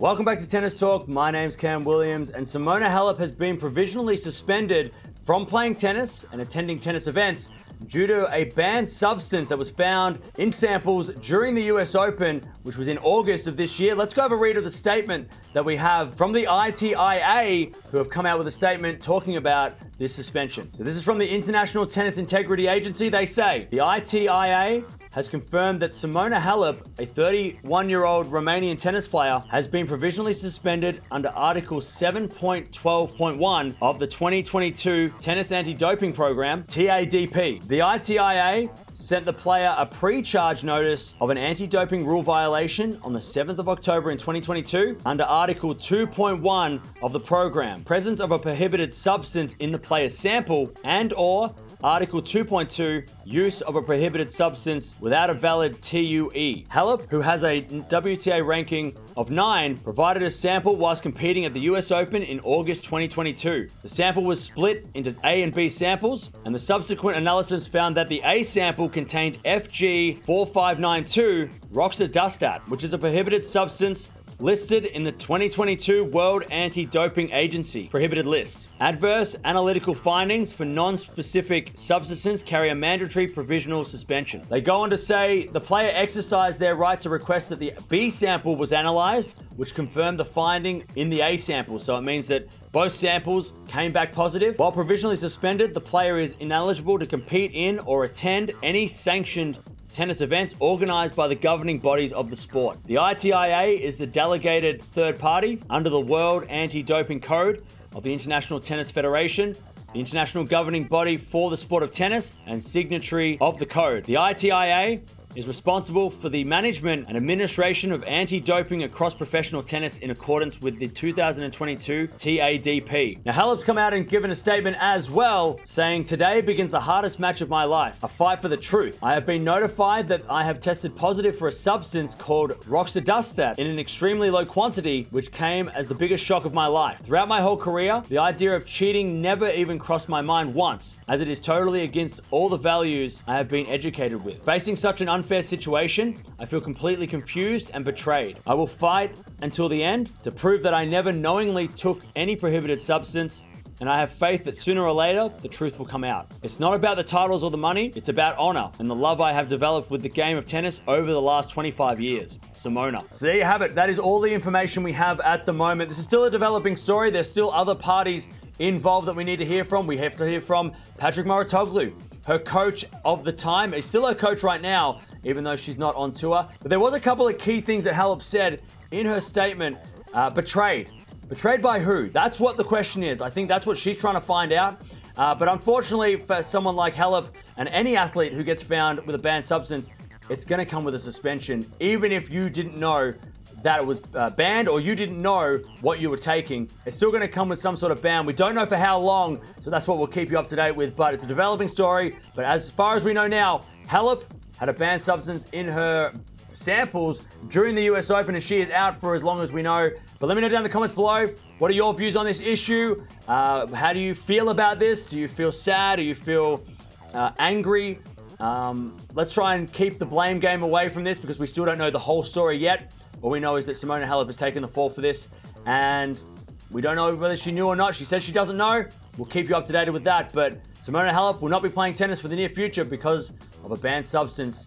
Welcome back to Tennis Talk. My name's Cam Williams, and Simona Halep has been provisionally suspended from playing tennis and attending tennis events due to a banned substance that was found in samples during the US Open, which was in August of this year. Let's go have a read of the statement that we have from the ITIA, who have come out with a statement talking about this suspension. So, this is from the International Tennis Integrity Agency. They say the ITIA has confirmed that Simona Halep, a 31 year old Romanian tennis player, has been provisionally suspended under Article 7.12.1 of the 2022 Tennis Anti Doping Program, TADP. The ITIA sent the player a pre charge notice of an anti doping rule violation on the 7th of October in 2022 under Article 2.1 of the program. Presence of a prohibited substance in the player's sample and or Article 2.2 Use of a prohibited substance without a valid TUE. Halep, who has a WTA ranking of 9, provided a sample whilst competing at the US Open in August 2022. The sample was split into A and B samples, and the subsequent analysis found that the A sample contained FG4592 roxadustat, which is a prohibited substance listed in the 2022 World Anti-Doping Agency prohibited list. Adverse analytical findings for non-specific substances carry a mandatory provisional suspension. They go on to say the player exercised their right to request that the B sample was analyzed, which confirmed the finding in the A sample. So it means that both samples came back positive. While provisionally suspended, the player is ineligible to compete in or attend any sanctioned tennis events organized by the governing bodies of the sport. The ITIA is the delegated third party under the World Anti Doping Code of the International Tennis Federation, the international governing body for the sport of tennis, and signatory of the code. The ITIA is responsible for the management and administration of anti-doping across professional tennis in accordance with the 2022 TADP. Now, Halep's come out and given a statement as well, saying, Today begins the hardest match of my life, a fight for the truth. I have been notified that I have tested positive for a substance called roxadustat in an extremely low quantity, which came as the biggest shock of my life. Throughout my whole career, the idea of cheating never even crossed my mind once, as it is totally against all the values I have been educated with. Facing such an unfair situation, I feel completely confused and betrayed. I will fight until the end to prove that I never knowingly took any prohibited substance and I have faith that sooner or later the truth will come out. It's not about the titles or the money, it's about honor and the love I have developed with the game of tennis over the last 25 years. Simona. So there you have it. That is all the information we have at the moment. This is still a developing story. There's still other parties involved that we need to hear from. We have to hear from Patrick Mouratoglou, her coach of the time. Is still her coach right now, even though she's not on tour. But there was a couple of key things that Halep said in her statement. Uh, betrayed. Betrayed by who? That's what the question is. I think that's what she's trying to find out. Uh, but unfortunately, for someone like Halep and any athlete who gets found with a banned substance, it's going to come with a suspension, even if you didn't know that it was uh, banned or you didn't know what you were taking. It's still going to come with some sort of ban. We don't know for how long, so that's what we'll keep you up to date with. But it's a developing story. But as far as we know now, Halep had a banned substance in her samples during the US Open, and she is out for as long as we know. But let me know down in the comments below. What are your views on this issue? Uh, how do you feel about this? Do you feel sad? Do you feel uh, angry? Um, let's try and keep the blame game away from this because we still don't know the whole story yet. All we know is that Simona Halep has taken the fall for this, and we don't know whether she knew or not. She says she doesn't know. We'll keep you up to date with that, but Simona Halep will not be playing tennis for the near future because of a banned substance